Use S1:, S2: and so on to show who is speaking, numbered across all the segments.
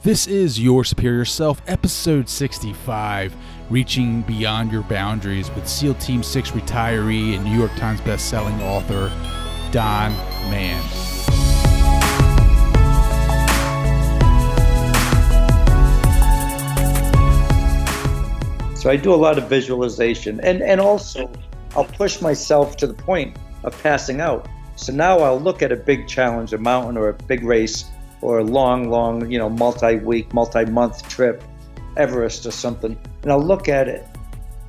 S1: This is Your Superior Self, episode 65, Reaching Beyond Your Boundaries with SEAL Team 6 retiree and New York Times bestselling author Don Mann.
S2: So I do a lot of visualization and, and also I'll push myself to the point of passing out. So now I'll look at a big challenge, a mountain or a big race or a long, long, you know, multi-week, multi-month trip, Everest or something, and I'll look at it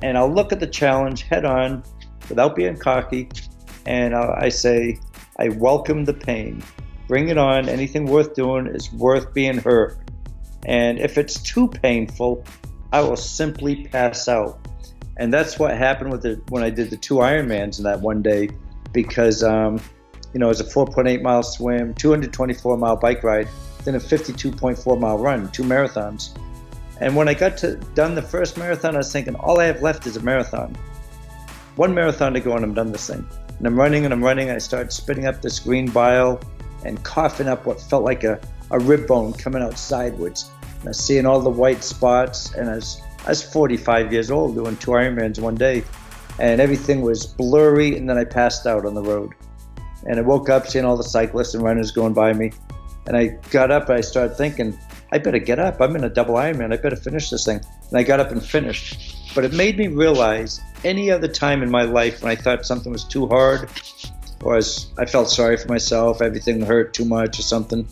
S2: and I'll look at the challenge head on without being cocky and I say, I welcome the pain. Bring it on. Anything worth doing is worth being hurt. And if it's too painful, I will simply pass out. And that's what happened with it when I did the two Ironmans in that one day, because um, you know it was a 4.8 mile swim, 224 mile bike ride, then a 52.4 mile run, two marathons. And when I got to done the first marathon, I was thinking, all I have left is a marathon. One marathon to go, and I'm done this thing. And I'm running and I'm running. I start spitting up this green bile and coughing up what felt like a, a rib bone coming out sideways. And I was seeing all the white spots, and I was I was 45 years old doing two Ironmans one day, and everything was blurry. And then I passed out on the road, and I woke up seeing all the cyclists and runners going by me, and I got up and I started thinking, I better get up. I'm in a double Ironman. I better finish this thing. And I got up and finished. But it made me realize any other time in my life when I thought something was too hard, or I felt sorry for myself, everything hurt too much or something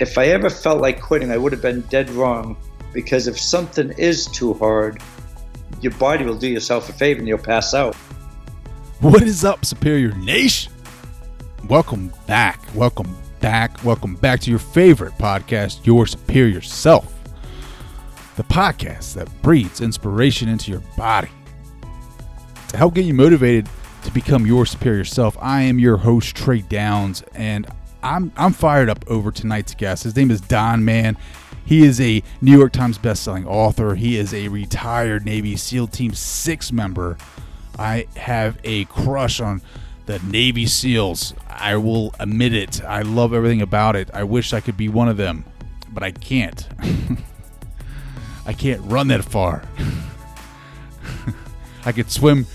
S2: if I ever felt like quitting, I would have been dead wrong because if something is too hard, your body will do yourself a favor and you'll pass out.
S1: What is up, Superior Nation? Welcome back. Welcome back. Welcome back to your favorite podcast, Your Superior Self. The podcast that breathes inspiration into your body. To help get you motivated to become your superior self, I am your host, Trey Downes, and I'm I'm fired up over tonight's guest. His name is Don Mann. He is a New York Times bestselling author. He is a retired Navy SEAL Team 6 member. I have a crush on the Navy SEALs. I will admit it. I love everything about it. I wish I could be one of them, but I can't. I can't run that far. I could swim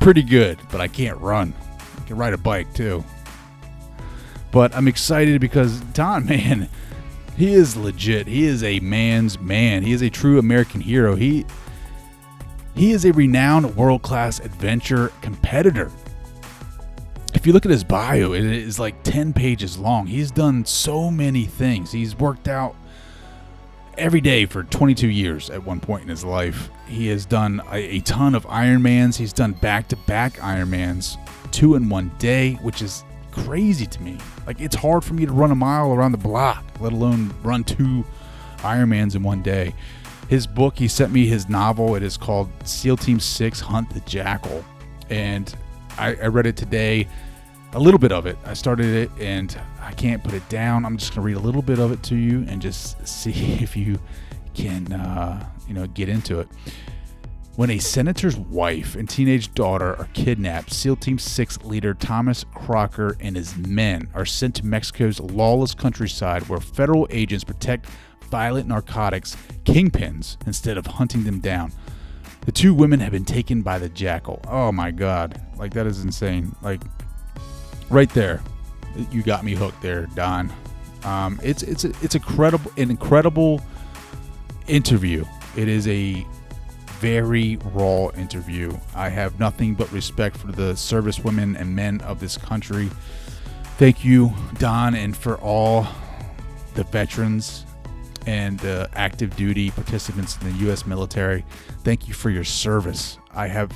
S1: pretty good, but I can't run. I can ride a bike too. But I'm excited because Don, man, he is legit. He is a man's man. He is a true American hero. He he is a renowned world-class adventure competitor. If you look at his bio, it is like 10 pages long. He's done so many things. He's worked out every day for 22 years at one point in his life. He has done a, a ton of Ironmans. He's done back-to-back Ironmans, two in one day, which is crazy to me. Like it's hard for me to run a mile around the block, let alone run two Ironmans in one day. His book, he sent me his novel. It is called SEAL Team Six: Hunt the Jackal, and I, I read it today. A little bit of it. I started it, and I can't put it down. I'm just gonna read a little bit of it to you and just see if you can, uh, you know, get into it. When a senator's wife and teenage daughter are kidnapped, SEAL Team 6 leader Thomas Crocker and his men are sent to Mexico's lawless countryside where federal agents protect violent narcotics kingpins instead of hunting them down. The two women have been taken by the jackal. Oh my god. Like that is insane. Like right there. You got me hooked there, Don. Um, it's it's a, it's incredible an incredible interview. It is a very raw interview. I have nothing but respect for the servicewomen and men of this country. Thank you, Don, and for all the veterans and the active duty participants in the U.S. military. Thank you for your service. I have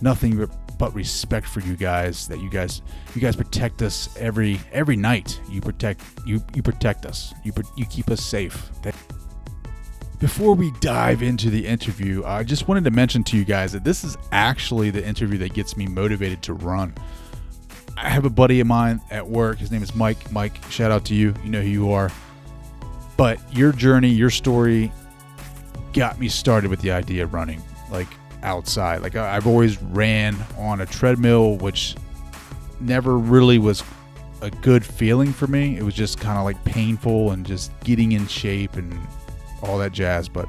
S1: nothing but respect for you guys. That you guys, you guys protect us every every night. You protect you you protect us. You you keep us safe. Before we dive into the interview, I just wanted to mention to you guys that this is actually the interview that gets me motivated to run. I have a buddy of mine at work. His name is Mike. Mike, shout out to you. You know who you are. But your journey, your story got me started with the idea of running, like outside. Like I've always ran on a treadmill, which never really was a good feeling for me. It was just kind of like painful and just getting in shape and all that jazz. But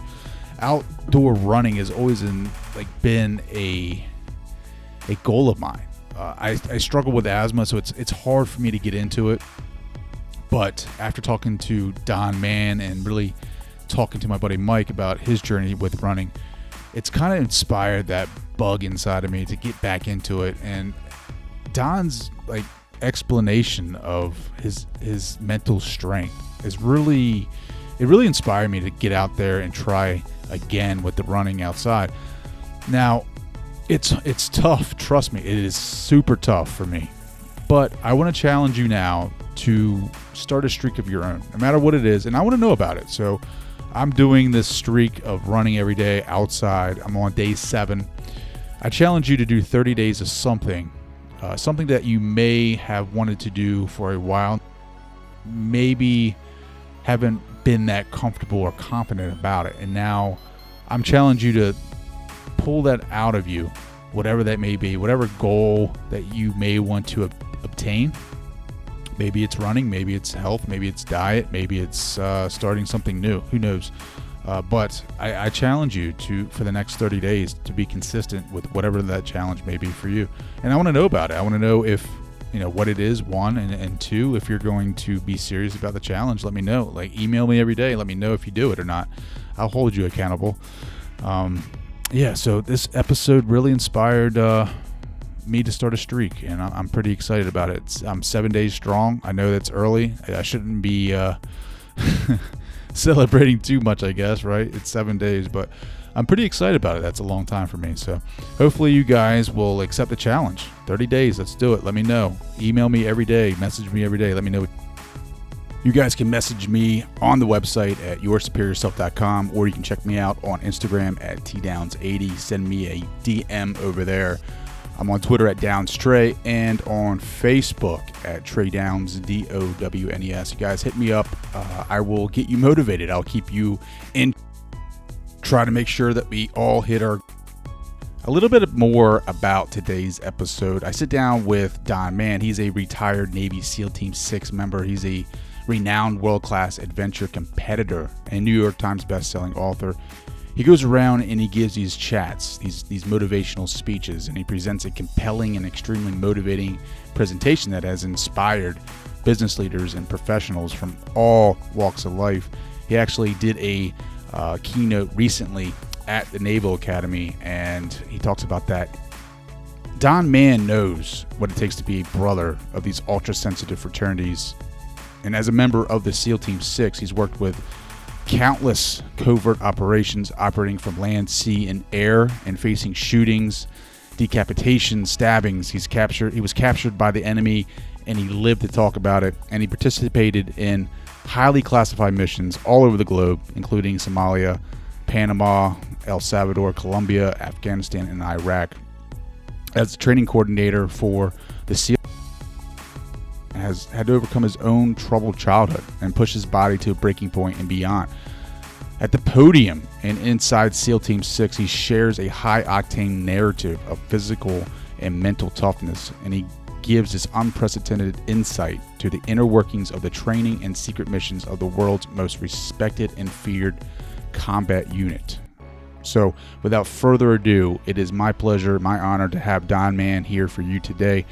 S1: outdoor running has always in, like been a a goal of mine. Uh, I, I struggle with asthma, so it's it's hard for me to get into it. But after talking to Don Mann and really talking to my buddy Mike about his journey with running, it's kind of inspired that bug inside of me to get back into it. And Don's like explanation of his his mental strength is really it really inspired me to get out there and try again with the running outside. Now, it's it's tough, trust me. It is super tough for me. But I want to challenge you now to start a streak of your own, no matter what it is, and I want to know about it. So, I'm doing this streak of running every day outside. I'm on day 7. I challenge you to do 30 days of something uh, something that you may have wanted to do for a while, maybe haven't been that comfortable or confident about it. And now I'm challenging you to pull that out of you, whatever that may be, whatever goal that you may want to ob- obtain. Maybe it's running, maybe it's health, maybe it's diet, maybe it's uh, starting something new. Who knows? Uh, but I, I, challenge you to for the next 30 days to be consistent with whatever that challenge may be for you. And I want to know about it. I want to know if you know what it is. One and, and two, if you're going to be serious about the challenge, let me know. Like email me every day. Let me know if you do it or not. I'll hold you accountable. Um, yeah. So this episode really inspired. Uh, me to start a streak, and I'm pretty excited about it. I'm seven days strong. I know that's early. I shouldn't be uh, celebrating too much, I guess, right? It's seven days, but I'm pretty excited about it. That's a long time for me. So hopefully you guys will accept the challenge. 30 days, let's do it. Let me know. Email me every day, message me every day. Let me know. You guys can message me on the website at yoursuperiorself.com or you can check me out on Instagram at tdowns80. Send me a DM over there. I'm on Twitter at DownStray and on Facebook at Trey Downes D O W N E S. You guys hit me up. Uh, I will get you motivated. I'll keep you in. Try to make sure that we all hit our. A little bit more about today's episode. I sit down with Don Mann. He's a retired Navy SEAL Team 6 member. He's a renowned world class adventure competitor and New York Times best-selling author he goes around and he gives these chats, these these motivational speeches, and he presents a compelling and extremely motivating presentation that has inspired business leaders and professionals from all walks of life. He actually did a uh, keynote recently at the Naval Academy, and he talks about that. Don Mann knows what it takes to be a brother of these ultra sensitive fraternities. And as a member of the SEAL Team 6, he's worked with countless covert operations operating from land, sea, and air, and facing shootings, decapitations, stabbings. He's captured. He was captured by the enemy, and he lived to talk about it. And he participated in highly classified missions all over the globe, including Somalia, Panama, El Salvador, Colombia, Afghanistan, and Iraq. As training coordinator for the SEAL has had to overcome his own troubled childhood and push his body to a breaking point and beyond. At the podium and inside SEAL Team 6, he shares a high octane narrative of physical and mental toughness, and he gives this unprecedented insight to the inner workings of the training and secret missions of the world's most respected and feared combat unit. So, without further ado, it is my pleasure, my honor to have Don Mann here for you today.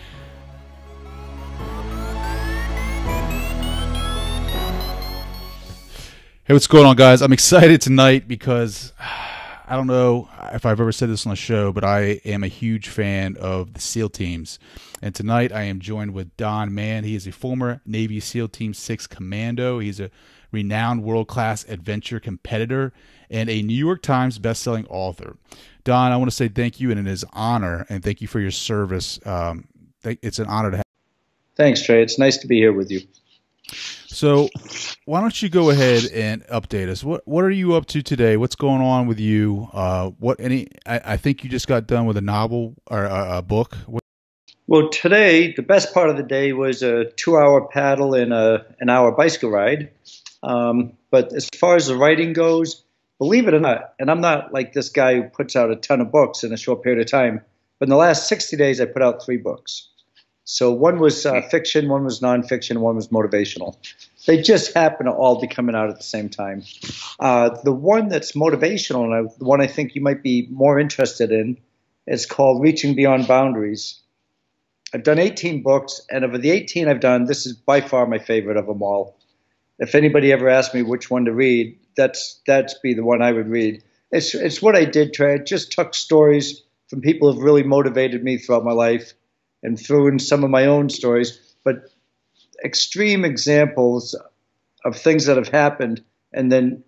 S1: Hey, what's going on, guys? I'm excited tonight because I don't know if I've ever said this on the show, but I am a huge fan of the SEAL teams. And tonight I am joined with Don Mann. He is a former Navy SEAL Team 6 commando. He's a renowned world class adventure competitor and a New York Times bestselling author. Don, I want to say thank you and it is honor and thank you for your service. Um, it's an honor to have.
S2: Thanks, Trey. It's nice to be here with you.
S1: So, why don't you go ahead and update us? What What are you up to today? What's going on with you? Uh, what any? I, I think you just got done with a novel or a, a book. What-
S2: well, today the best part of the day was a two-hour paddle and a an hour bicycle ride. Um, but as far as the writing goes, believe it or not, and I'm not like this guy who puts out a ton of books in a short period of time. But in the last 60 days, I put out three books. So one was uh, fiction, one was nonfiction, one was motivational. They just happen to all be coming out at the same time. Uh, the one that's motivational, and I, the one I think you might be more interested in, is called Reaching Beyond Boundaries. I've done 18 books, and of the 18 I've done, this is by far my favorite of them all. If anybody ever asked me which one to read, that's that's be the one I would read. It's it's what I did. Trey. I just took stories from people who've really motivated me throughout my life, and threw in some of my own stories, but extreme examples of things that have happened, and then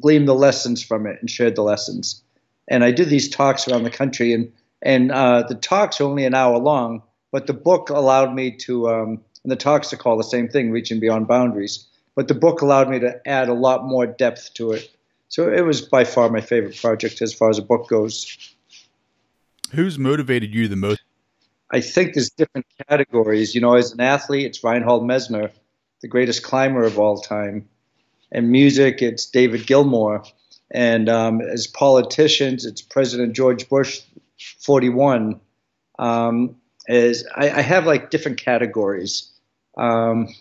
S2: gleaned the lessons from it and shared the lessons. And I do these talks around the country, and and uh, the talks are only an hour long, but the book allowed me to, um, and the talks are called the same thing, reaching beyond boundaries. But the book allowed me to add a lot more depth to it. So it was by far my favorite project as far as a book goes.
S1: Who's motivated you the most?
S2: I think there's different categories. You know, as an athlete, it's Reinhold Messner, the greatest climber of all time. And music, it's David Gilmour. And um, as politicians, it's President George Bush, 41. Um, is I, I, have like different categories. Um,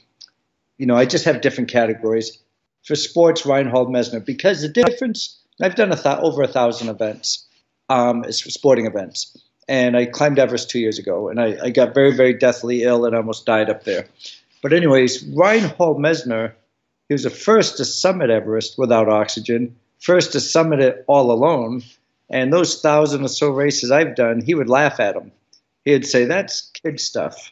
S2: you know, I just have different categories. For sports, Reinhold Messner, because the difference, I've done a th- over a thousand events, um, sporting events. And I climbed Everest two years ago, and I, I got very, very deathly ill and almost died up there. But, anyways, Reinhold Messner, he was the first to summit Everest without oxygen, first to summit it all alone. And those thousand or so races I've done, he would laugh at them. He'd say, That's kid stuff.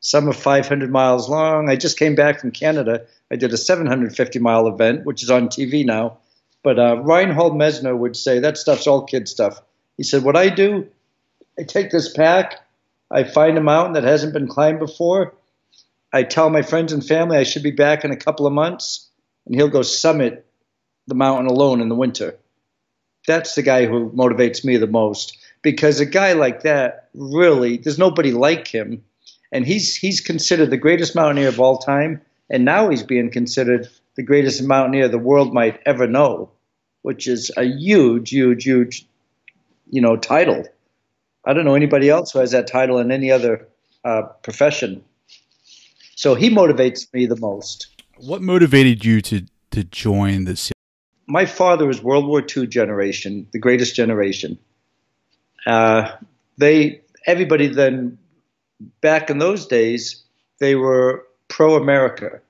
S2: Some are 500 miles long. I just came back from Canada. I did a 750 mile event, which is on TV now. But uh, Reinhold Messner would say, That stuff's all kid stuff. He said, What I do, I take this pack, I find a mountain that hasn't been climbed before. I tell my friends and family I should be back in a couple of months, and he'll go summit the mountain alone in the winter. That's the guy who motivates me the most because a guy like that really there's nobody like him and he's he's considered the greatest mountaineer of all time and now he's being considered the greatest mountaineer the world might ever know which is a huge huge huge you know title i don't know anybody else who has that title in any other uh, profession so he motivates me the most
S1: what motivated you to to join the
S2: my father was world war ii generation the greatest generation uh, they everybody then back in those days they were pro America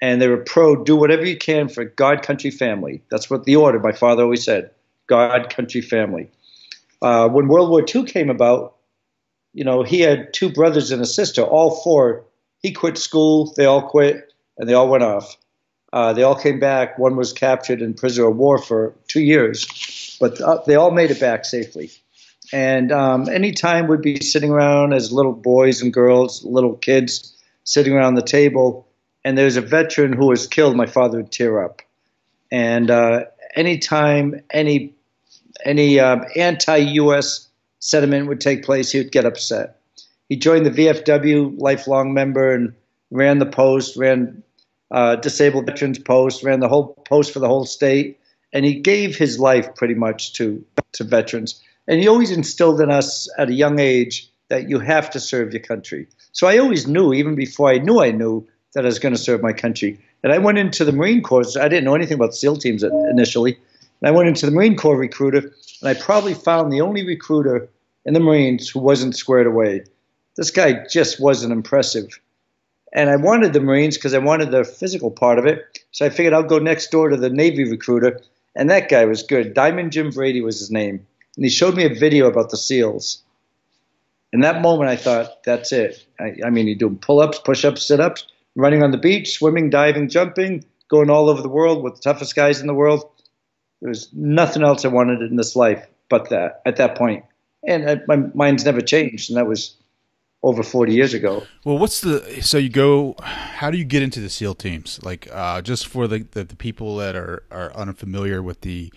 S2: and they were pro do whatever you can for God, country, family. That's what the order my father always said: God, country, family. Uh, when World War II came about, you know, he had two brothers and a sister. All four, he quit school. They all quit, and they all went off. Uh, they all came back. One was captured in prisoner of war for two years, but uh, they all made it back safely. And um, anytime we'd be sitting around as little boys and girls, little kids sitting around the table, and there's a veteran who was killed, my father would tear up. And uh, anytime any any um, anti-U.S. sentiment would take place, he would get upset. He joined the VFW, lifelong member, and ran the post, ran uh, disabled veterans post, ran the whole post for the whole state, and he gave his life pretty much to to veterans. And he always instilled in us at a young age that you have to serve your country. So I always knew, even before I knew I knew, that I was going to serve my country. And I went into the Marine Corps. I didn't know anything about SEAL teams initially. And I went into the Marine Corps recruiter, and I probably found the only recruiter in the Marines who wasn't squared away. This guy just wasn't impressive. And I wanted the Marines because I wanted the physical part of it. So I figured I'll go next door to the Navy recruiter. And that guy was good. Diamond Jim Brady was his name and he showed me a video about the seals. In that moment, I thought, that's it. I, I mean, you do pull ups, push ups, sit ups, running on the beach, swimming, diving, jumping, going all over the world with the toughest guys in the world. There was nothing else I wanted in this life but that at that point. And I, my mind's never changed, and that was over 40 years ago.
S1: Well, what's the so you go? How do you get into the SEAL teams? Like uh, just for the, the, the people that are are unfamiliar with the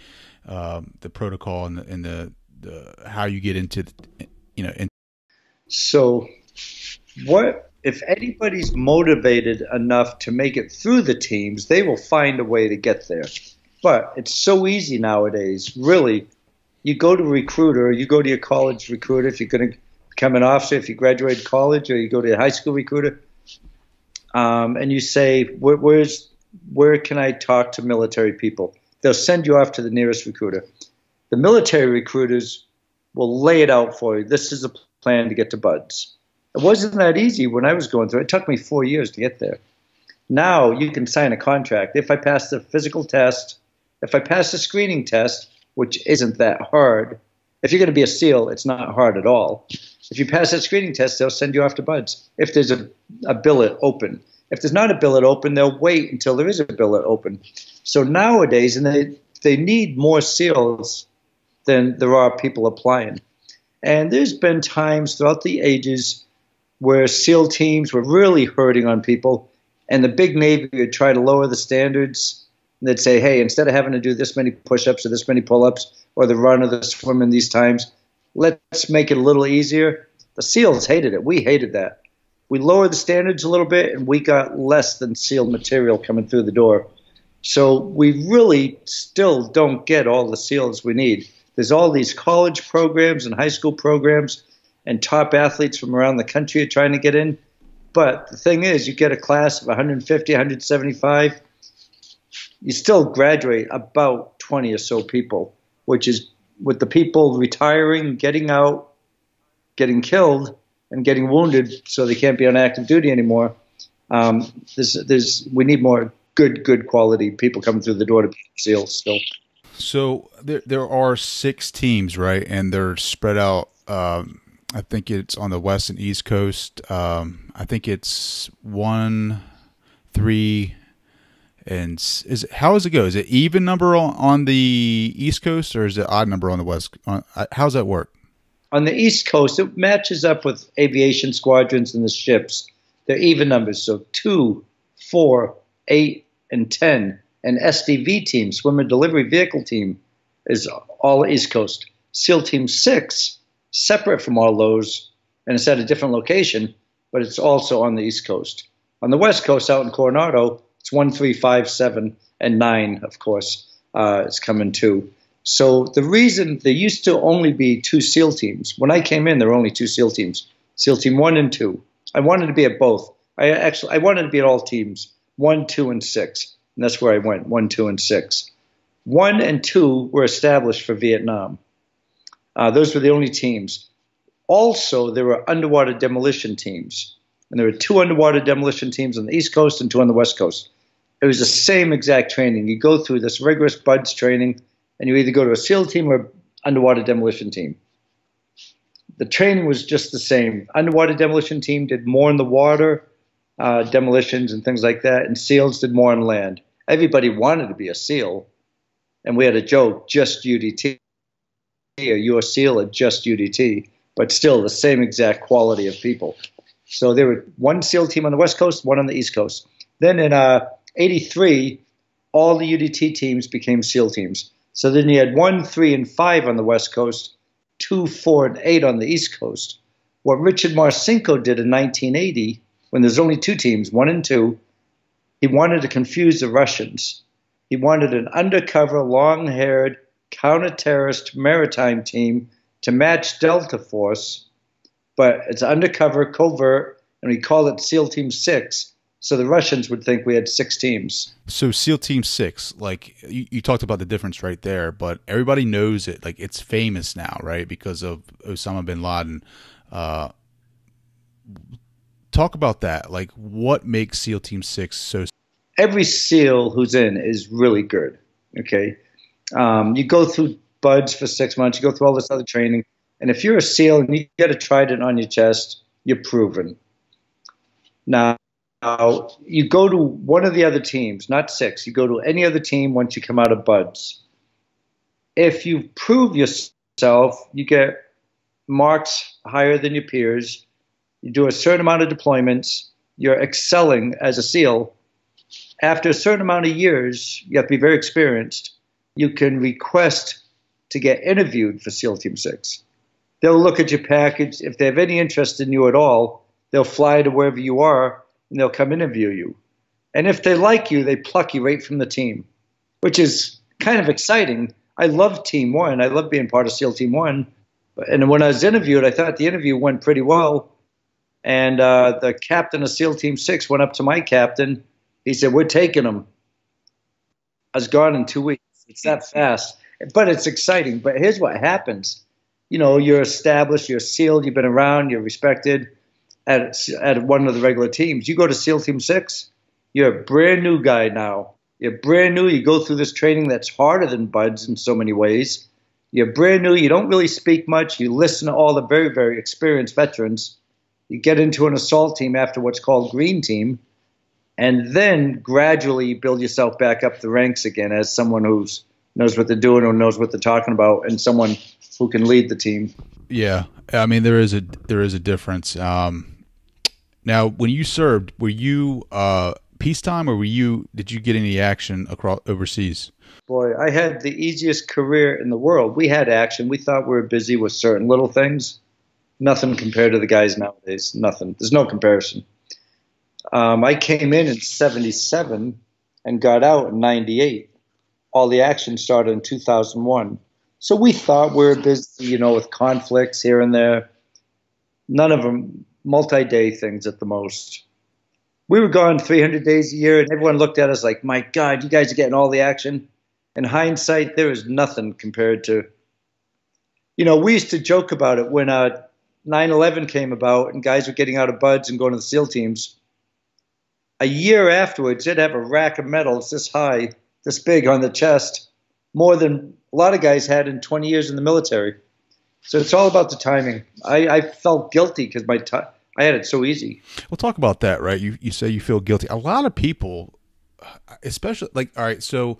S1: um, the protocol and the, and the, the how you get into the, you know. In-
S2: so, what if anybody's motivated enough to make it through the teams? They will find a way to get there. But it's so easy nowadays. Really, you go to a recruiter, you go to your college recruiter if you're going to become an officer, if you graduate college or you go to a high school recruiter, um, and you say, where, "Where's where can I talk to military people?" They'll send you off to the nearest recruiter. The military recruiters will lay it out for you. This is a plan to get to BUD/S. It wasn't that easy when I was going through. It took me four years to get there. Now you can sign a contract. If I pass the physical test, if I pass the screening test, which isn't that hard, if you're going to be a SEAL, it's not hard at all. If you pass that screening test, they'll send you off to BUD/S. If there's a, a billet open, if there's not a billet open, they'll wait until there is a billet open. So nowadays, and they they need more SEALs than there are people applying. And there's been times throughout the ages where SEAL teams were really hurting on people, and the big Navy would try to lower the standards. They'd say, hey, instead of having to do this many push ups or this many pull ups or the run or the swim in these times, let's make it a little easier. The SEALs hated it. We hated that. We lowered the standards a little bit, and we got less than SEAL material coming through the door. So we really still don't get all the SEALs we need. There's all these college programs and high school programs, and top athletes from around the country are trying to get in. But the thing is, you get a class of 150, 175, you still graduate about 20 or so people, which is with the people retiring, getting out, getting killed, and getting wounded so they can't be on active duty anymore. Um, there's, there's, we need more good, good quality people coming through the door to be SEALs still.
S1: So there there are six teams, right? And they're spread out. Um, I think it's on the west and east coast. Um, I think it's one, three, and is it, how does it go? Is it even number on, on the east coast or is it odd number on the west? On, uh, how does that work?
S2: On the east coast, it matches up with aviation squadrons and the ships. They're even numbers, so two, four, eight, and ten And SDV team, swimmer delivery vehicle team, is all East Coast. SEAL Team 6, separate from all those, and it's at a different location, but it's also on the East Coast. On the West Coast, out in Coronado, it's 1, 3, 5, 7, and 9, of course, uh, is coming too. So the reason there used to only be two SEAL teams. When I came in, there were only two SEAL teams, SEAL Team 1 and 2. I wanted to be at both. I actually I wanted to be at all teams, 1, 2, and 6. And that's where I went one, two, and six. One and two were established for Vietnam. Uh, those were the only teams. Also, there were underwater demolition teams. And there were two underwater demolition teams on the East Coast and two on the West Coast. It was the same exact training. You go through this rigorous BUD/S training, and you either go to a SEAL team or underwater demolition team. The training was just the same. Underwater demolition team did more in the water, uh, demolitions and things like that, and SEALs did more on land. Everybody wanted to be a SEAL, and we had a joke, just UDT, or you're a SEAL at just UDT, but still the same exact quality of people. So there were one SEAL team on the West Coast, one on the East Coast. Then in uh, 83, all the UDT teams became SEAL teams. So then you had one, three, and five on the West Coast, two, four, and eight on the East Coast. What Richard Marcinko did in 1980 when there's only two teams, one and two, he wanted to confuse the Russians. He wanted an undercover, long haired, counter terrorist maritime team to match Delta Force, but it's undercover, covert, and we call it SEAL Team 6. So the Russians would think we had six teams.
S1: So SEAL Team Six, like you, you, talked about the difference right there, but everybody knows it. Like it's famous now, right? Because of Osama bin Laden. Uh, talk about that. Like, what makes SEAL Team Six so?
S2: Every SEAL who's in is really good. Okay, um, you go through BUD/S for six months. You go through all this other training, and if you're a SEAL and you get a trident on your chest, you're proven. Now, you go to one of the other teams, not six. You go to any other team once you come out of BUD/S. If you prove yourself, you get marks higher than your peers you do a certain amount of deployments, you're excelling as a SEAL. After a certain amount of years, you have to be very experienced. You can request to get interviewed for SEAL Team 6. They'll look at your package. If they have any interest in you at all, they'll fly to wherever you are and they'll come interview you. And if they like you, they pluck you right from the team, which is kind of exciting. I love Team One. I love being part of SEAL Team One And when I was interviewed, I thought the interview went pretty well. And uh, the captain of SEAL Team Six went up to my captain. He said, "We're taking him." I was gone in two weeks. It's that fast, but it's exciting. But here's what happens: you know, you're established, you're sealed, you've been around, you're respected at at one of the regular teams. You go to SEAL Team Six, you're a brand new guy now. You're brand new. You go through this training that's harder than BUD/S in so many ways. You're brand new. You don't really speak much. You listen to all the very, very experienced veterans. You get into an assault team after what's called Green Team, and then gradually you build yourself back up the ranks again as someone who's knows what they're doing or knows what they're talking about, and someone who can lead the team.
S1: Yeah, I mean there is a there is a difference. Um, now, when you served, were you uh, peacetime or were you? Did you get any action across overseas?
S2: Boy, I had the easiest career in the world. We had action. We thought we were busy with certain little things. Nothing compared to the guys nowadays. Nothing. There's no comparison. Um, I came in in '77 and got out in '98. All the action started in 2001. So we thought we were busy, you know, with conflicts here and there. None of them multi-day things at the most. We were gone 300 days a year, and everyone looked at us like, "My God, you guys are getting all the action." In hindsight, there is nothing compared to. You know, we used to joke about it when uh, 9/11 came about, and guys were getting out of BUD/S and going to the SEAL teams. A year afterwards, they'd have a rack of medals this high, this big on the chest, more than a lot of guys had in 20 years in the military. So it's all about the timing. I, I felt guilty because my time. I had it so easy.
S1: We'll talk about that, right? You you say you feel guilty. A lot of people, especially like, all right, so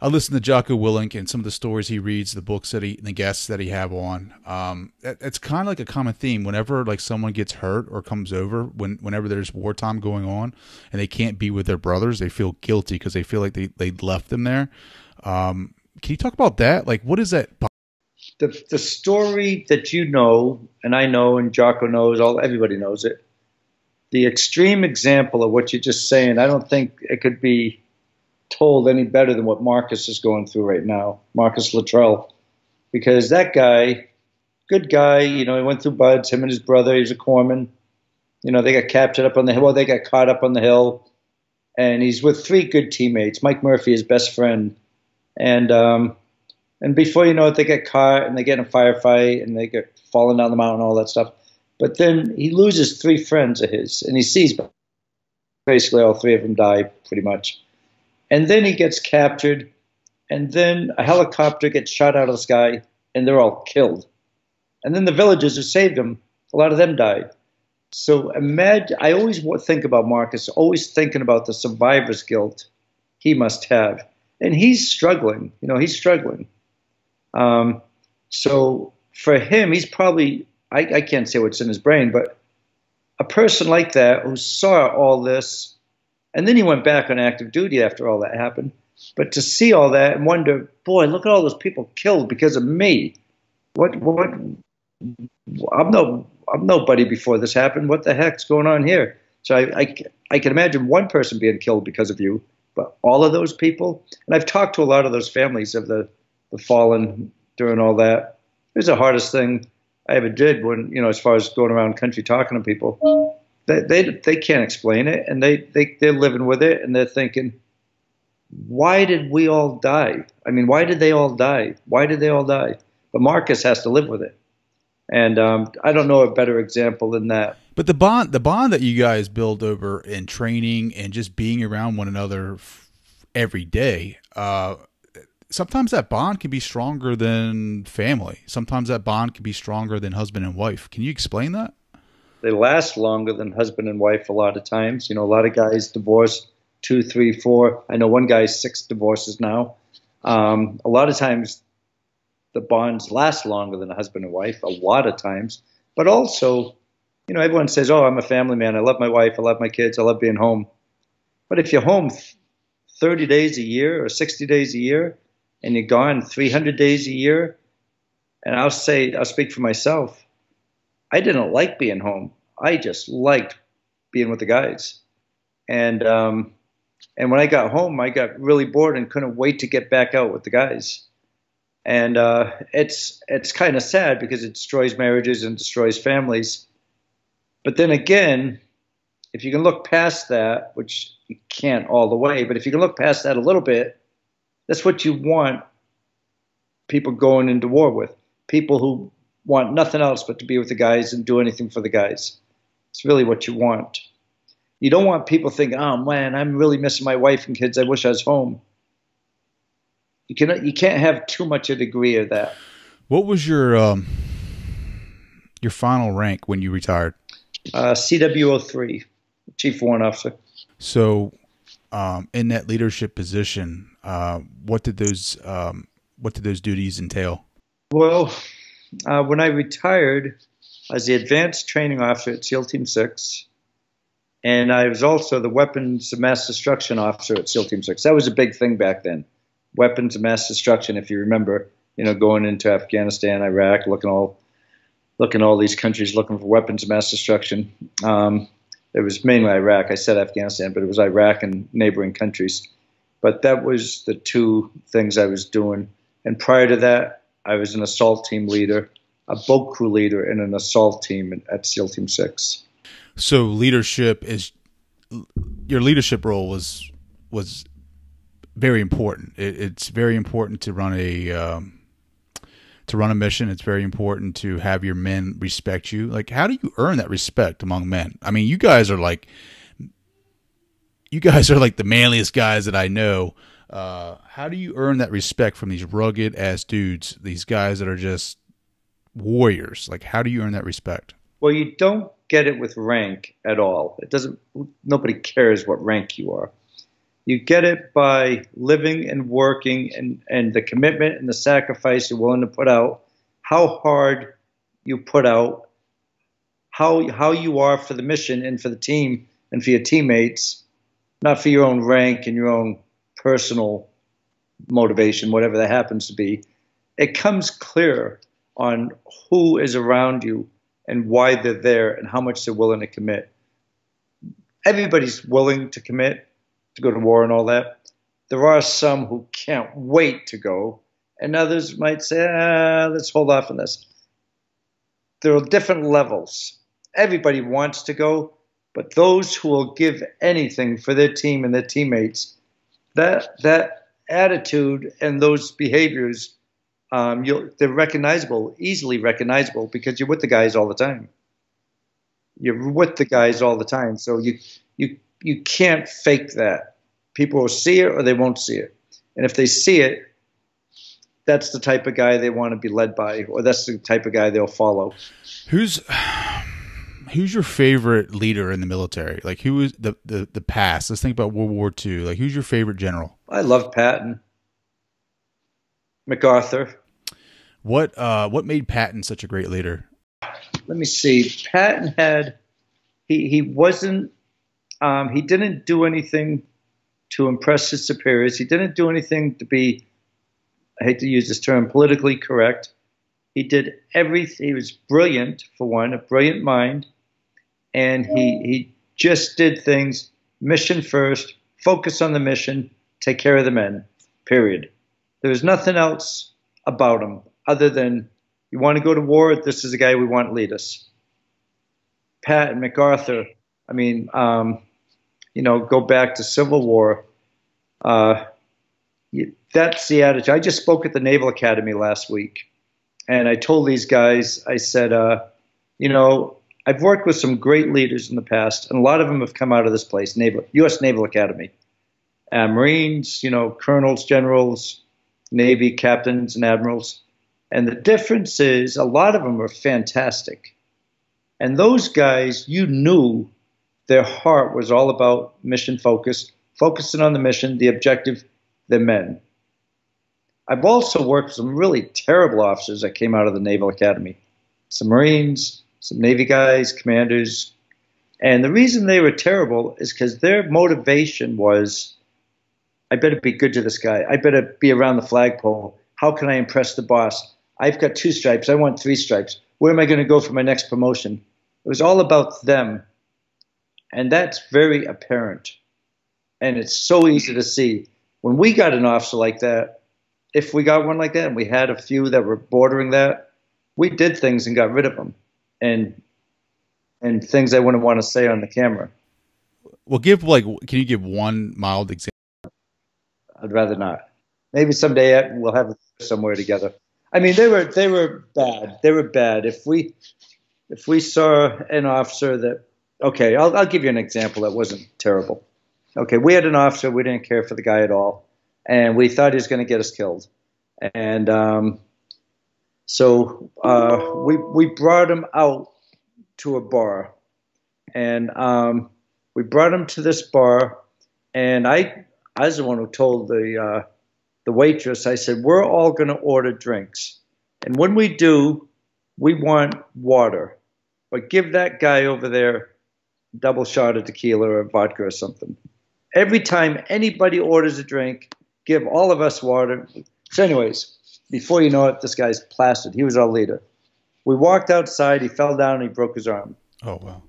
S1: I listen to Jocko Willink and some of the stories he reads, the books that he, and the guests that he have on. Um, it, it's kind of like a common theme. Whenever like someone gets hurt or comes over, when whenever there's wartime going on, and they can't be with their brothers, they feel guilty because they feel like they they left them there. Um, can you talk about that? Like, what is that?
S2: the the story that you know and I know and Jocko knows, all everybody knows it. The extreme example of what you're just saying, I don't think it could be told any better than what Marcus is going through right now, Marcus Luttrell, because that guy, good guy, you know, he went through BUD/S, him and his brother, he's a corpsman. You know, they got captured up on the hill. Well, they got caught up on the hill, and he's with three good teammates. Mike Murphy, his best friend, and um, and before you know it, they get caught and they get in a firefight and they get falling down the mountain, all that stuff. But then he loses three friends of his, and he sees basically all three of them die pretty much. And then he gets captured, and then a helicopter gets shot out of the sky, and they're all killed. And then the villagers who saved him, a lot of them died. So imagine, I always think about Marcus, always thinking about the survivor's guilt he must have. And he's struggling, you know, he's struggling. Um, so for him, he's probably, I, I can't say what's in his brain, but a person like that who saw all this, and then he went back on active duty after all that happened. But to see all that and wonder, boy, look at all those people killed because of me. What, what, I'm no, I'm nobody before this happened. What the heck's going on here? So I, I, I can imagine one person being killed because of you, but all of those people, and I've talked to a lot of those families of the the fallen during all that. It was the hardest thing I ever did when, you know, as far as going around country talking to people. They, they, they can't explain it, and they, they, they're living with it, and they're thinking, why did we all die? I mean, why did they all die? Why did they all die? But Marcus has to live with it. And um, I don't know a better example than that.
S1: But the bond, the bond that you guys build over in training and just being around one another every day, uh, sometimes that bond can be stronger than family. Sometimes that bond can be stronger than husband and wife. Can you explain that?
S2: They last longer than husband and wife a lot of times. You know, a lot of guys divorce two, three, four. I know one guy six divorces now. Um, a lot of times the bonds last longer than a husband and wife, a lot of times. But also, you know, everyone says, oh, I'm a family man. I love my wife. I love my kids. I love being home. But if you're home 30 days a year or 60 days a year, and you're gone 300 days a year, and I'll say, I'll speak for myself. I didn't like being home. I just liked being with the guys. And um, and when I got home, I got really bored and couldn't wait to get back out with the guys. and uh, it's it's kind of sad because it destroys marriages and destroys families. But then again, if you can look past that, which you can't all the way, but if you can look past that a little bit, that's what you want people going into war with. People who want nothing else but to be with the guys and do anything for the guys. It's really what you want. You don't want people thinking, "Oh man, I'm really missing my wife and kids. I wish I was home." You can you can't have too much a degree of that.
S1: What was your um, your final rank when you retired?
S2: Uh, CWO three, Chief Warrant Officer.
S1: So, um, in that leadership position, uh, what did those um, what did those duties entail?
S2: Well, uh, when I retired, as the advanced training officer at SEAL Team 6, and I was also the weapons of mass destruction officer at SEAL Team 6. That was a big thing back then. Weapons of mass destruction, if you remember, you know, going into Afghanistan, Iraq, looking all looking all these countries looking for weapons of mass destruction. Um, it was mainly Iraq. I said Afghanistan, but it was Iraq and neighboring countries. But that was the two things I was doing. And prior to that, I was an assault team leader, a boat crew leader, and an assault team at SEAL Team Six.
S1: So leadership is your leadership role was was very important. It, it's very important to run a um, to run a mission. It's very important to have your men respect you. Like, how do you earn that respect among men? I mean, you guys are like you guys are like the manliest guys that I know. Uh, how do you earn that respect from these rugged ass dudes, these guys that are just warriors? Like, how do you earn that respect?
S2: Well, you don't get it with rank at all. It doesn't. Nobody cares what rank you are. You get it by living and working, and and the commitment and the sacrifice you're willing to put out. How hard you put out. How how you are for the mission and for the team and for your teammates, not for your own rank and your own personal motivation, whatever that happens to be. It comes clear on who is around you and why they're there and how much they're willing to commit. Everybody's willing to commit to go to war and all that. There are some who can't wait to go, and others might say, ah, let's hold off on this. There are different levels. Everybody wants to go, but those who will give anything for their team and their teammates, that that attitude and those behaviors um, they're recognizable, easily recognizable, because you're with the guys all the time. You're with the guys all the time, so you you you can't fake that. People will see it or they won't see it, and if they see it, that's the type of guy they want to be led by, or that's the type of guy they'll follow.
S1: Who's who's your favorite leader in the military? Like who is the the the past? Let's think about World War II. Like who's your favorite general?
S2: I love Patton. MacArthur.
S1: What uh, what made Patton such a great leader?
S2: Let me see. Patton had he he wasn't um, he didn't do anything to impress his superiors. He didn't do anything to be I hate to use this term politically correct. He did everything. He was brilliant for one, a brilliant mind, and he he just did things mission first, focus on the mission, take care of the men. Period. There was nothing else about him other than you want to go to war. This is the guy we want to lead us. Patton MacArthur. I mean, um, you know, go back to Civil War. Uh, that's the attitude. I just spoke at the Naval Academy last week, and I told these guys, I said, uh, you know, I've worked with some great leaders in the past, and a lot of them have come out of this place, Naval, U.S. Naval Academy, uh, Marines, you know, colonels, generals, Navy captains and admirals. And the difference is a lot of them are fantastic. And those guys, you knew their heart was all about mission focused, focusing on the mission, the objective, the men. I've also worked with some really terrible officers that came out of the Naval Academy some Marines, some Navy guys, commanders. And the reason they were terrible is because their motivation was I better be good to this guy. I better be around the flagpole. How can I impress the boss? I've got two stripes. I want three stripes. Where am I going to go for my next promotion? It was all about them. And that's very apparent. And it's so easy to see. When we got an officer like that, if we got one like that, and we had a few that were bordering that, we did things and got rid of them, and and things I wouldn't want to say on the camera.
S1: Well, give like, can you give one mild example?
S2: I'd rather not. Maybe someday we'll have somewhere together. I mean, they were they were bad. They were bad. If we if we saw an officer that okay, I'll I'll give you an example that wasn't terrible. Okay, we had an officer we didn't care for the guy at all, and we thought he was going to get us killed, and um, so uh, we we brought him out to a bar, and um, we brought him to this bar, and I I was the one who told the uh, the waitress, I said, we're all going to order drinks. And when we do, we want water. But give that guy over there double shot of tequila or vodka or something. Every time anybody orders a drink, give all of us water. So, anyways, before you know it, this guy's plastered. He was our leader. We walked outside. He fell down and he broke his arm.
S1: Oh, wow.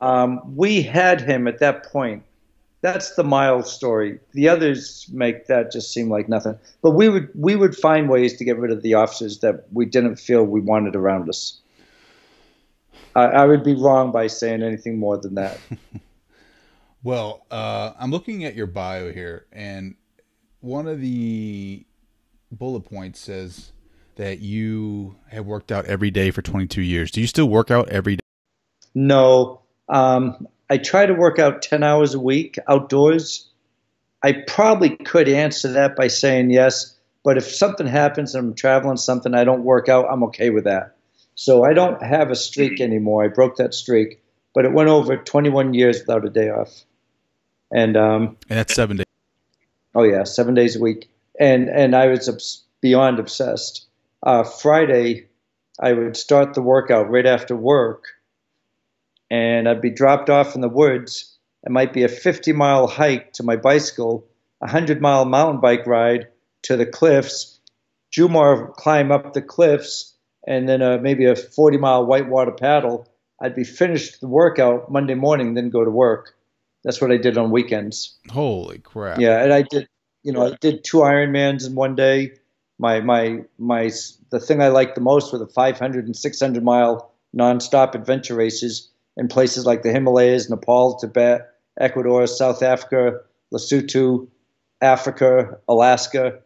S2: Um, we had him at that point that's the mild story. The others make that just seem like nothing. But we would we would find ways to get rid of the officers that we didn't feel we wanted around us. I, I would be wrong by saying anything more than that.
S1: well, uh, I'm looking at your bio here, and one of the bullet point says that you have worked out every day for 22 years. Do you still work out every day?
S2: No. Um, I try to work out 10 hours a week outdoors. I probably could answer that by saying yes, but if something happens and I'm traveling something, I don't work out, I'm okay with that. So I don't have a streak anymore. I broke that streak, but it went over 21 years without a day off. And, um,
S1: and that's seven days.
S2: Oh yeah, seven days a week. And, and I was beyond obsessed. Uh, Friday, I would start the workout right after work and I'd be dropped off in the woods. It might be a 50 mile hike to my bicycle, a 100 mile mountain bike ride to the cliffs, Jumar climb up the cliffs, and then uh, maybe a 40 mile whitewater paddle. I'd be finished the workout Monday morning, then go to work. That's what I did on weekends.
S1: Holy crap!
S2: Yeah, and I did, you know, I did two Ironmans in one day. My my my the thing I liked the most were the 500 and 600 mile nonstop adventure races in places like the Himalayas, Nepal, Tibet, Ecuador, South Africa, Lesotho, Africa, Alaska,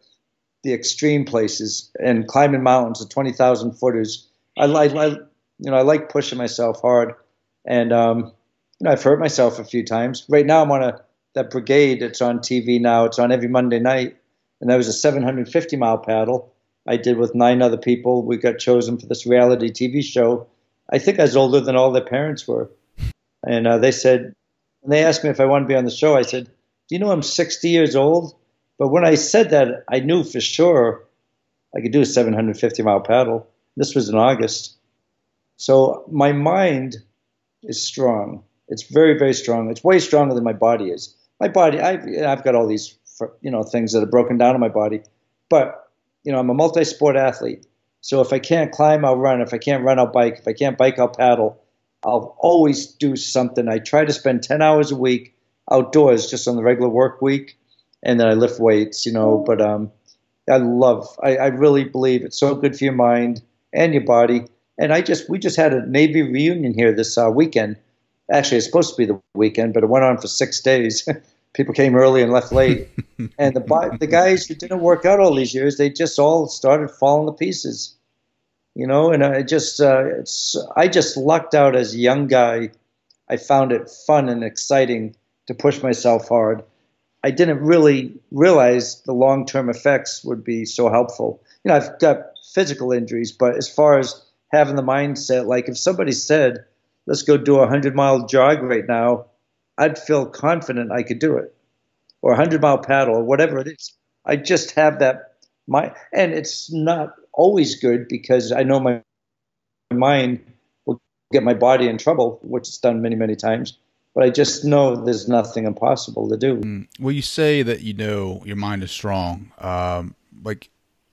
S2: the extreme places, and climbing mountains at 20,000 footers. I like, you know, I like pushing myself hard, and um, you know, I've hurt myself a few times. Right now, I'm on a that brigade. It's on TV now. It's on every Monday night, and that was a 750 mile paddle I did with nine other people. We got chosen for this reality TV show I think I was older than all their parents were. And uh, they said, and they asked me if I wanted to be on the show. I said, Do you know I'm 60 years old? But when I said that, I knew for sure I could do a 750 mile paddle. This was in August. So my mind is strong. It's very, very strong. It's way stronger than my body is. My body, I've, I've got all these, you know, things that are broken down in my body. But, you know, I'm a multi sport athlete. So if I can't climb, I'll run. If I can't run, I'll bike. If I can't bike, I'll paddle. I'll always do something. I try to spend 10 hours a week outdoors just on the regular work week. And then I lift weights, you know. But um, I love, I, I really believe it's so good for your mind and your body. And I just, we just had a Navy reunion here this uh, weekend. Actually, it's supposed to be the weekend, but it went on for six days. People came early and left late. and the the guys who didn't work out all these years, they just all started falling to pieces you know. And I just, uh, it's, I just lucked out as a young guy. I found it fun and exciting to push myself hard. I didn't really realize the long-term effects would be so helpful. You know, I've got physical injuries, but as far as having the mindset, like if somebody said, "Let's go do a hundred-mile jog right now," I'd feel confident I could do it, or a hundred-mile paddle, or whatever it is. I just have that mind, and it's not always good because I know my mind will get my body in trouble, which it's done many, many times. But I just know there's nothing impossible to do. Mm.
S1: Well, you say that you know your mind is strong. Um, like,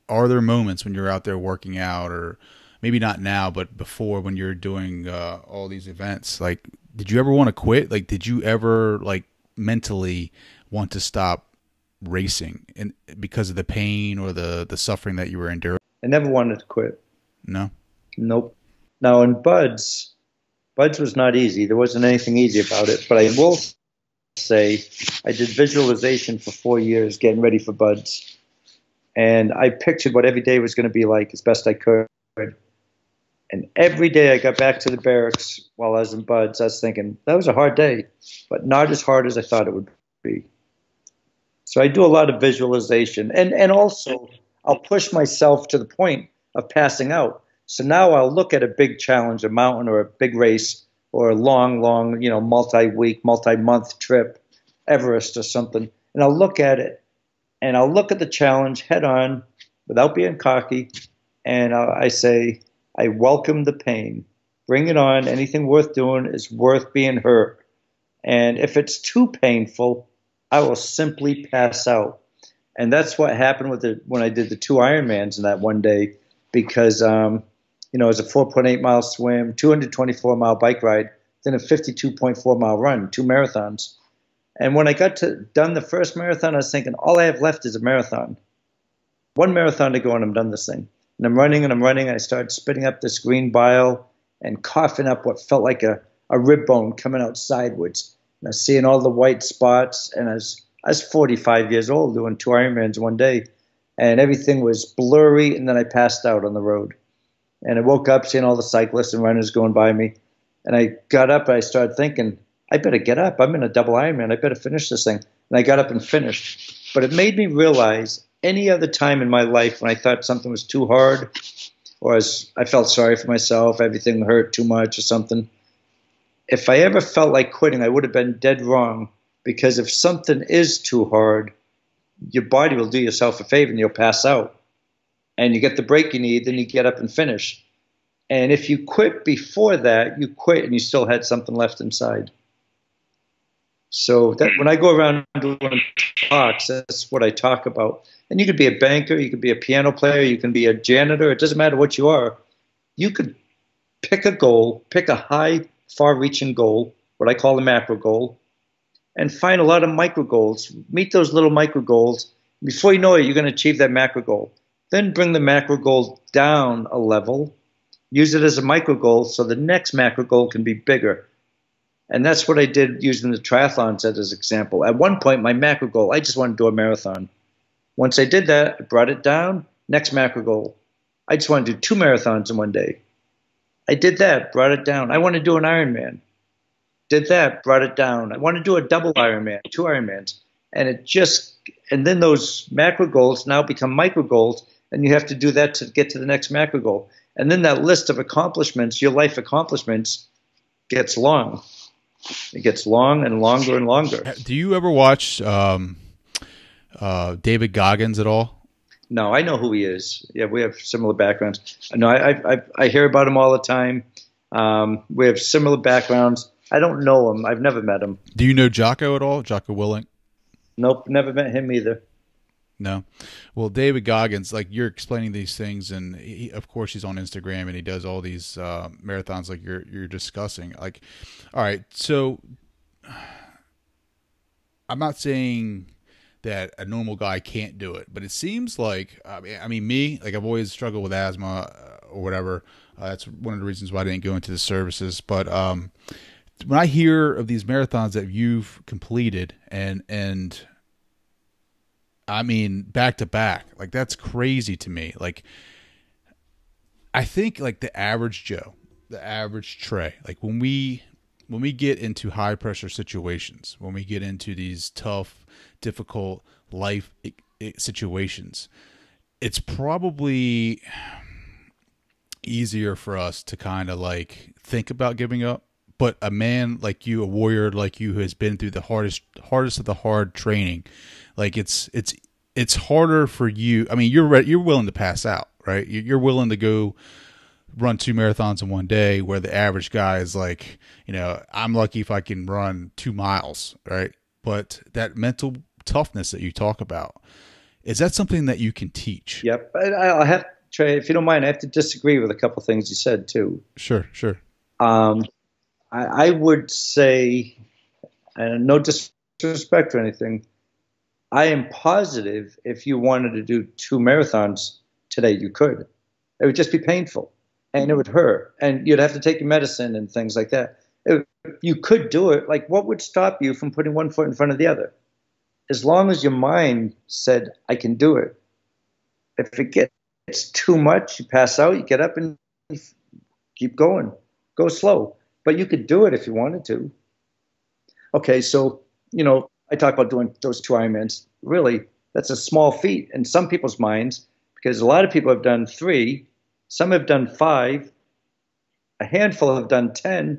S1: are there moments when you're out there working out, or maybe not now, but before when you're doing uh, all these events? Like, did you ever want to quit? Like, did you ever like mentally want to stop racing and because of the pain or the the suffering that you were enduring?
S2: I never wanted to quit.
S1: No.
S2: Nope. Now in BUD/S, BUD/S was not easy. There wasn't anything easy about it. But I will say I did visualization for four years getting ready for BUD/S. And I pictured what every day was going to be like as best I could. And every day I got back to the barracks while I was in BUD/S, I was thinking, that was a hard day, but not as hard as I thought it would be. So I do a lot of visualization. And, and also, I'll push myself to the point of passing out. So now I'll look at a big challenge, a mountain or a big race or a long, long, you know, multi-week, multi-month trip, Everest or something, and I'll look at it and I'll look at the challenge head on without being cocky, and I say, I welcome the pain. Bring it on. Anything worth doing is worth being hurt. And if it's too painful, I will simply pass out. And that's what happened with the when I did the two Ironmans in that one day, because um, you know it was a 4.8 mile swim, 224 mile bike ride, then a 52.4 mile run, two marathons. And when I got to done the first marathon, I was thinking, all I have left is a marathon. One marathon to go, and I'm done this thing. And I'm running and I'm running. And I started spitting up this green bile and coughing up what felt like a, a rib bone coming out sideways. And I was seeing all the white spots. And I was, I was 45 years old doing two Ironmans one day. And everything was blurry. And then I passed out on the road. And I woke up seeing all the cyclists and runners going by me. And I got up and I started thinking, I better get up. I'm in a double Ironman. I better finish this thing. And I got up and finished. But it made me realize any other time in my life when I thought something was too hard or as I felt sorry for myself, everything hurt too much or something. If I ever felt like quitting, I would have been dead wrong because if something is too hard, your body will do yourself a favor and you'll pass out. And you get the break you need, then you get up and finish. And if you quit before that, you quit and you still had something left inside. So that when I go around doing talks, that's what I talk about. And you could be a banker, you could be a piano player, you can be a janitor. It doesn't matter what you are. You could pick a goal, pick a high, far-reaching goal, what I call a macro goal, and find a lot of micro goals. Meet those little micro goals. Before you know it, you're going to achieve that macro goal. Then bring the macro goal down a level. Use it as a micro goal so the next macro goal can be bigger. And that's what I did using the triathlons as an example. At one point, my macro goal, I just wanted to do a marathon. Once I did that, I brought it down. Next macro goal, I just want to do two marathons in one day. I did that, brought it down. I want to do an Ironman. Did that, brought it down. I want to do a double Ironman, two Ironmans. And it just, and then those macro goals now become micro goals, and you have to do that to get to the next macro goal. And then that list of accomplishments, your life accomplishments, gets long. It gets long and longer and longer.
S1: Do you ever watch um, uh, David Goggins at all?
S2: No, I know who he is. Yeah, we have similar backgrounds. No, I I, I hear about him all the time. Um, we have similar backgrounds. I don't know him. I've never met him.
S1: Do you know Jocko at all? Jocko Willink?
S2: Nope, never met him either.
S1: No. Well, David Goggins, like you're explaining these things, and he, of course he's on Instagram and he does all these uh, marathons like you're you're discussing. Like, all right, so I'm not saying that a normal guy can't do it, but it seems like I mean, me, like I've always struggled with asthma uh, or whatever. Uh, that's one of the reasons why I didn't go into the services. But um, when I hear of these marathons that you've completed and and I mean, back to back. Like that's crazy to me. Like I think like the average Joe, the average Trey, like when we when we get into high pressure situations, when we get into these tough, difficult life situations, it's probably easier for us to kind of like think about giving up. But a man like you, a warrior like you, who has been through the hardest, hardest of the hard training, like it's it's it's harder for you. I mean, you're re- you're willing to pass out, right? You're willing to go run two marathons in one day, where the average guy is like, you know, I'm lucky if I can run two miles, right? But that mental toughness that you talk about is that something that you can teach?
S2: Yep, I, have Trey. If you don't mind, I have to disagree with a couple things you said too.
S1: Sure, sure.
S2: Um, I, I would say, and no disrespect or anything, I am positive if you wanted to do two marathons today, you could. It would just be painful and it would hurt and you'd have to take your medicine and things like that. It, you could do it. Like, what would stop you from putting one foot in front of the other? As long as your mind said, I can do it. If it gets too much, you pass out, you get up and keep going. Go slow. But you could do it if you wanted to. Okay, so, you know, I talk about doing those two Ironmans. Really, that's a small feat in some people's minds because a lot of people have done three, some have done five, a handful have done 10,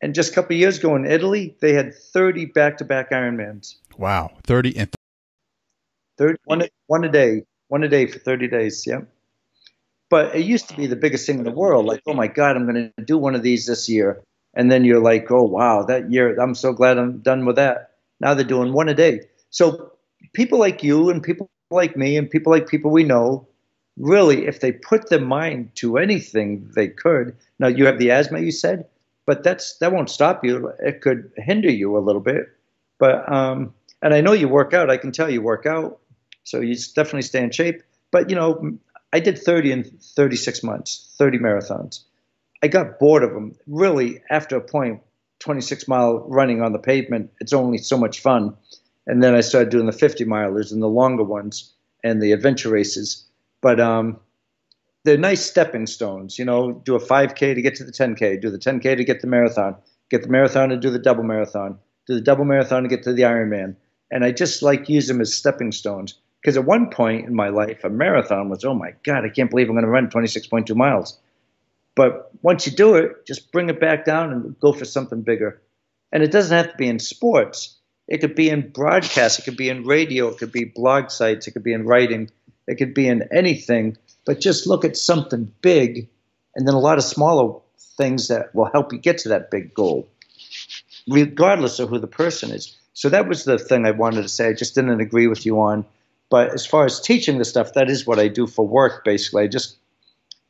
S2: and just a couple years ago in Italy, they had 30 back to back Ironmans.
S1: Wow, 30 and
S2: 30, one, one a day, one a day for 30 days. Yeah. But it used to be the biggest thing in the world. Like, oh my God, I'm going to do one of these this year. And then you're like, oh wow, that year, I'm so glad I'm done with that. Now they're doing one a day. So people like you and people like me and people like people we know, really, if they put their mind to anything, they could. Now you have the asthma, you said, but that's that won't stop you. It could hinder you a little bit. But um, and I know you work out. I can tell you work out, so you definitely stay in shape. But you know, I did 30 in 36 months, 30 marathons. I got bored of them. Really, after a point, 26 mile running on the pavement, it's only so much fun. And then I started doing the 50 milers and the longer ones and the adventure races. But um, they're nice stepping stones. You know, do a 5K to get to the 10K, do the 10K to get the marathon, get the marathon to do the double marathon, do the double marathon to get to the Ironman. And I just like use them as stepping stones. Because at one point in my life, a marathon was, oh my God, I can't believe I'm going to run 26.2 miles. But once you do it, just bring it back down and go for something bigger. And it doesn't have to be in sports. It could be in broadcast. It could be in radio. It could be blog sites. It could be in writing. It could be in anything. But just look at something big and then a lot of smaller things that will help you get to that big goal, regardless of who the person is. So that was the thing I wanted to say. I just didn't agree with you on. But as far as teaching the stuff, that is what I do for work, basically. I just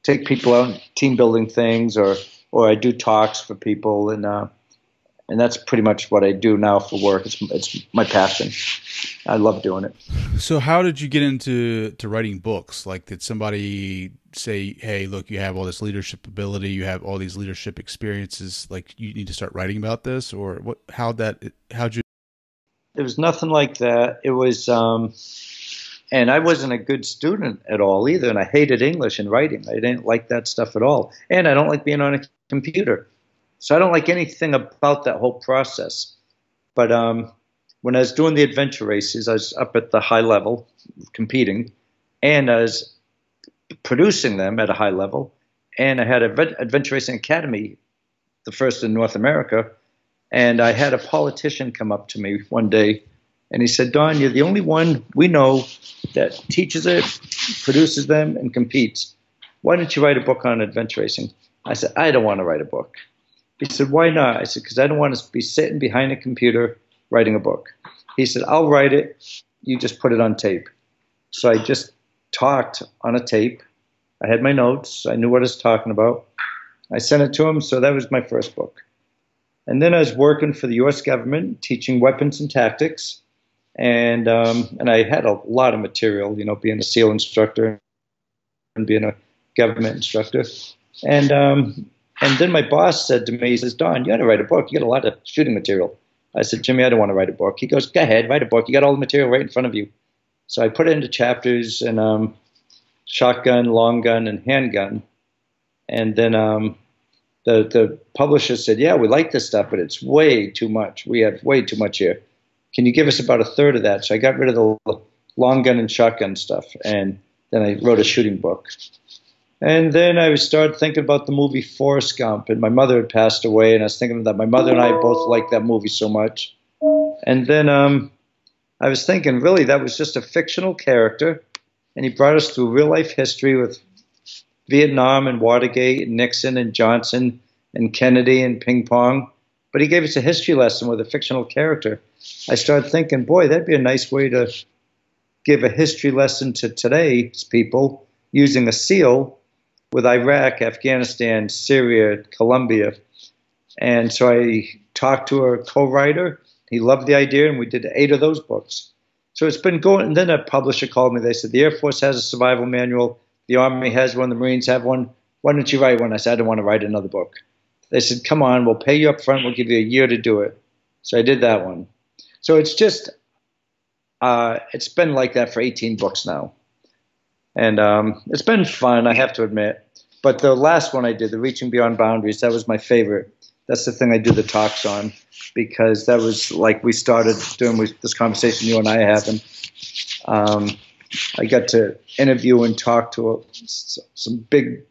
S2: take people out team building things or or I do talks for people and uh, and that's pretty much what I do now for work. It's it's my passion. I love doing it.
S1: So how did you get into to writing books? Like did somebody say, "Hey, look, you have all this leadership ability, you have all these leadership experiences, like you need to start writing about this?" Or what how that how'd you
S2: It was nothing like that. It was um and I wasn't a good student at all either, and I hated English and writing. I didn't like that stuff at all, and I don't like being on a computer, so I don't like anything about that whole process. But um, when I was doing the adventure races, I was up at the high level competing, and I was producing them at a high level, and I had an adventure racing academy, the first in North America, and I had a politician come up to me one day and he said, Don, you're the only one we know that teaches it, produces them, and competes. Why don't you write a book on adventure racing? I said, I don't want to write a book. He said, Why not? I said, Because I don't want to be sitting behind a computer writing a book. He said, I'll write it. You just put it on tape. So I just talked on a tape. I had my notes. I knew what I was talking about. I sent it to him. So that was my first book. And then I was working for the U.S. government, teaching weapons and tactics and um, and I had a lot of material, you know, being a SEAL instructor and being a government instructor, and um, and then my boss said to me, he says, Don, you got to write a book. You got a lot of shooting material. I said, Jimmy, I don't want to write a book. He goes, Go ahead, write a book. You got all the material right in front of you. So I put it into chapters and um, shotgun, long gun, and handgun, and then um, the the publisher said, Yeah, we like this stuff, but it's way too much. We have way too much here can you give us about a third of that? So I got rid of the long gun and shotgun stuff, and then I wrote a shooting book. And then I started thinking about the movie Forrest Gump, and my mother had passed away, and I was thinking that my mother and I both liked that movie so much. And then um, I was thinking, really, that was just a fictional character, and he brought us through real life history with Vietnam and Watergate and Nixon and Johnson and Kennedy and ping pong. But he gave us a history lesson with a fictional character. I started thinking, boy, that'd be a nice way to give a history lesson to today's people using a SEAL with Iraq, Afghanistan, Syria, Colombia. And so I talked to a co writer. He loved the idea, and we did eight of those books. So it's been going. And then a publisher called me. They said the Air Force has a survival manual, the Army has one, the Marines have one. Why don't you write one? I said I don't want to write another book. They said, come on, we'll pay you up front. We'll give you a year to do it. So I did that one. So it's just, uh, it's been like that for 18 books now. And um, it's been fun, I have to admit. But the last one I did, the Reaching Beyond Boundaries, that was my favorite. That's the thing I do the talks on because that was like we started doing this conversation you and I are having. Um, I got to interview and talk to some big,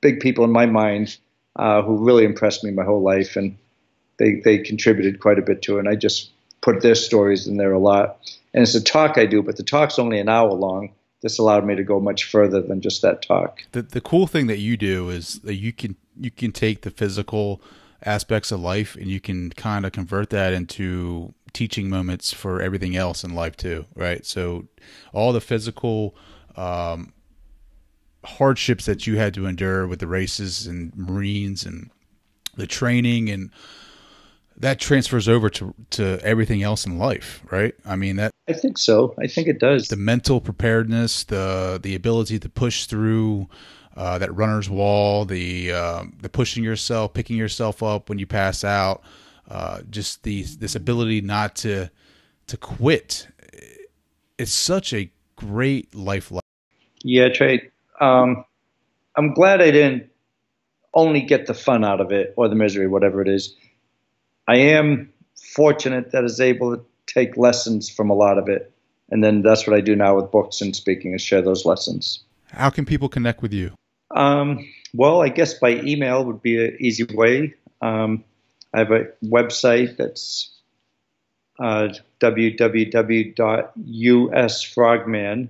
S2: big people in my mind uh, who really impressed me my whole life, and they they contributed quite a bit to it. And I just put their stories in there a lot. And it's a talk I do, but the talk's only an hour long. This allowed me to go much further than just that talk.
S1: The the cool thing that you do is that you can you can take the physical aspects of life and you can kind of convert that into teaching moments for everything else in life too, right? So all the physical um, hardships that you had to endure with the races and Marines and the training and that transfers over to to everything else in life, right? I mean that
S2: I think so. I think it does.
S1: The mental preparedness, the the ability to push through uh, that runner's wall, the uh, the pushing yourself, picking yourself up when you pass out, uh, just the this ability not to to quit. It's such a great life.
S2: Yeah, Trey um, I'm glad I didn't only get the fun out of it or the misery, whatever it is. I am fortunate that I was able to take lessons from a lot of it. And then that's what I do now with books and speaking is share those lessons.
S1: How can people connect with you?
S2: Um, well, I guess by email would be an easy way. Um, I have a website that's uh, www.usfrogmann.com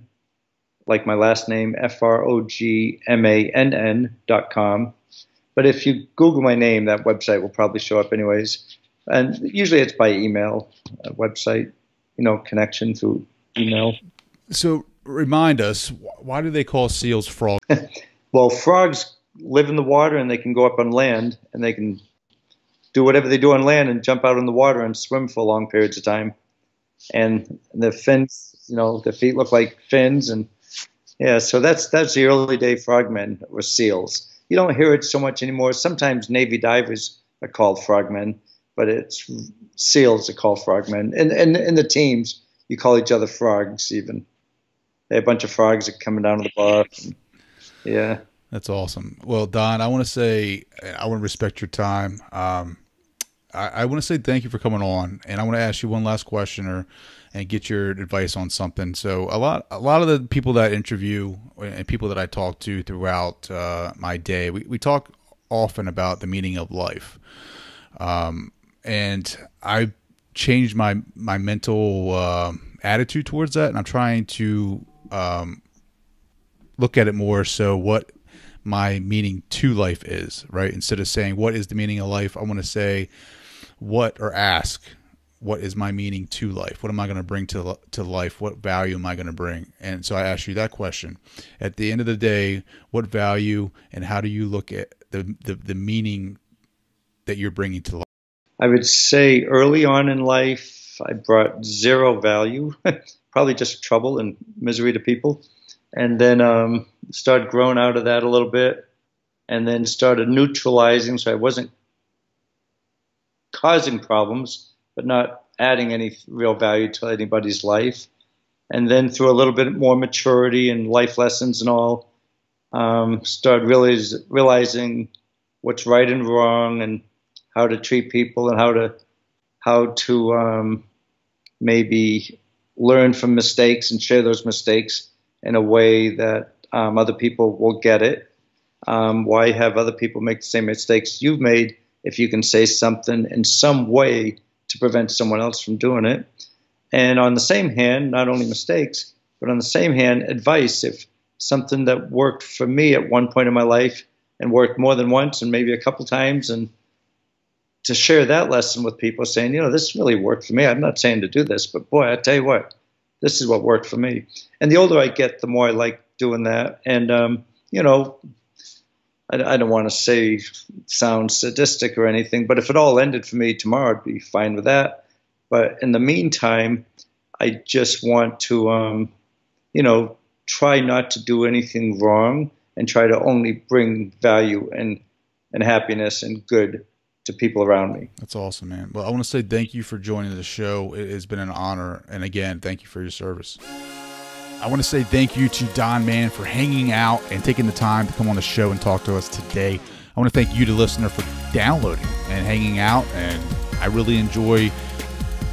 S2: like my last name, F R O G M A N N dot com. But if you Google my name, that website will probably show up anyways. And usually it's by email, website, you know, connection through email.
S1: So remind us, why do they call seals frogs?
S2: well, frogs live in the water and they can go up on land and they can do whatever they do on land and jump out in the water and swim for long periods of time. And the fins, you know, the feet look like fins and yeah, so that's that's the early day frogmen or seals. You don't hear it so much anymore. Sometimes Navy divers are called frogmen, but it's seals are called frogmen. And and in the teams, you call each other frogs. Even they a bunch of frogs that coming down to the bar. Yeah,
S1: that's awesome. Well, Don, I want to say I want to respect your time. Um, I, I want to say thank you for coming on, and I want to ask you one last question or and get your advice on something. So a lot, a lot of the people that I interview and people that I talk to throughout uh, my day, we, we talk often about the meaning of life. Um, and I changed my, my mental, uh, attitude towards that. And I'm trying to, um, look at it more. So what my meaning to life is, right? Instead of saying, what is the meaning of life? I want to say what or ask what is my meaning to life? What am I going to bring to to life? What value am I going to bring? And so I ask you that question. At the end of the day, what value and how do you look at the the, the meaning that you're bringing to life?
S2: I would say early on in life, I brought zero value, probably just trouble and misery to people, and then um, started growing out of that a little bit, and then started neutralizing. So I wasn't causing problems but not adding any real value to anybody's life. And then through a little bit more maturity and life lessons and all, um, realize, realizing what's right and wrong and how to treat people and how to how to um, maybe learn from mistakes and share those mistakes in a way that um, other people will get it. Um, why have other people make the same mistakes you've made if you can say something in some way to prevent someone else from doing it. And on the same hand, not only mistakes, but on the same hand, advice. If something that worked for me at one point in my life and worked more than once and maybe a couple times, and to share that lesson with people, saying, you know, this really worked for me. I'm not saying to do this, but boy, I tell you what, this is what worked for me. And the older I get, the more I like doing that. And, um, you know, I, I don't want to say sound sadistic or anything, but if it all ended for me tomorrow, I'd be fine with that. But in the meantime, I just want to, um, you know, try not to do anything wrong and try to only bring value and, and happiness and good to people around me.
S1: That's awesome, man. Well, I want to say thank you for joining the show. It has been an honor. And again, thank you for your service. I want to say thank you to Don Mann for hanging out and taking the time to come on the show and talk to us today. I want to thank you, the listener, for downloading and hanging out. And I really enjoy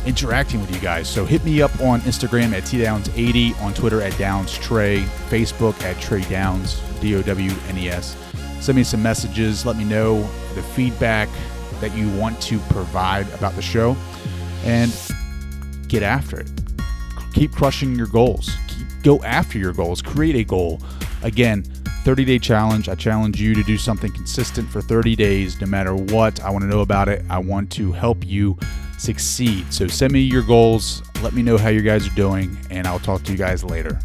S1: interacting with you guys. So hit me up on Instagram at tdowns80, on Twitter at downstrey, Facebook at Trey Downes, D O W N E S. Send me some messages. Let me know the feedback that you want to provide about the show and get after it. Keep crushing your goals. Go after your goals. Create a goal. Again, 30 day challenge. I challenge you to do something consistent for 30 days, no matter what. I want to know about it. I want to help you succeed. So send me your goals. Let me know how you guys are doing, and I'll talk to you guys later.